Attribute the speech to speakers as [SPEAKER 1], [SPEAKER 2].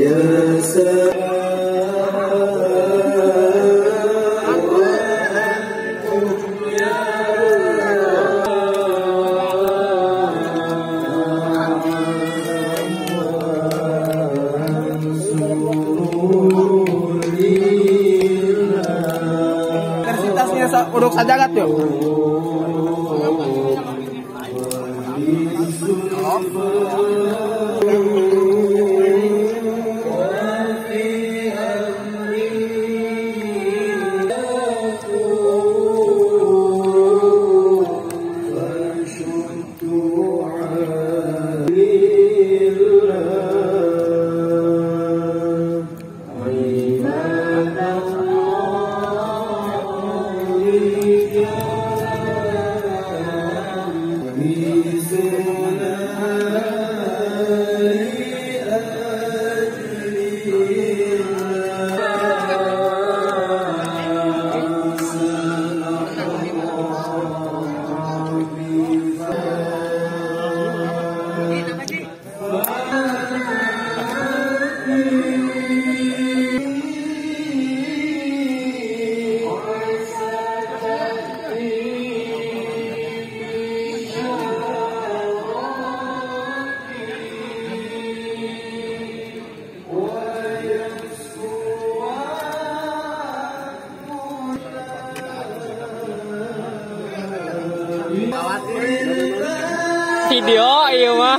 [SPEAKER 1] يا سلام. Purok sa dagat yun. Oh. Holy Spirit.
[SPEAKER 2] Video iya mah